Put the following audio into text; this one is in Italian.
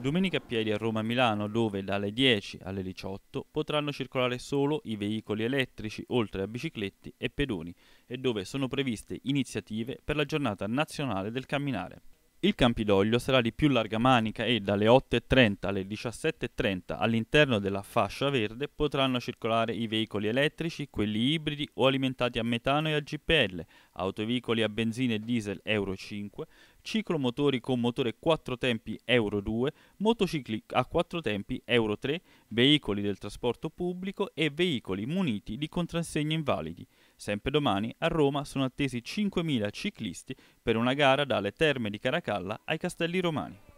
Domenica a piedi a Roma Milano, dove dalle 10 alle 18 potranno circolare solo i veicoli elettrici, oltre a bicicletti e pedoni, e dove sono previste iniziative per la giornata nazionale del camminare. Il Campidoglio sarà di più larga manica e dalle 8.30 alle 17.30 all'interno della fascia verde potranno circolare i veicoli elettrici, quelli ibridi o alimentati a metano e a GPL, autoveicoli a benzina e diesel Euro 5, ciclomotori con motore 4 tempi Euro 2, motocicli a 4 tempi Euro 3, veicoli del trasporto pubblico e veicoli muniti di contrassegni invalidi. Sempre domani a Roma sono attesi 5.000 ciclisti per una gara dalle Terme di Caracalla ai Castelli Romani.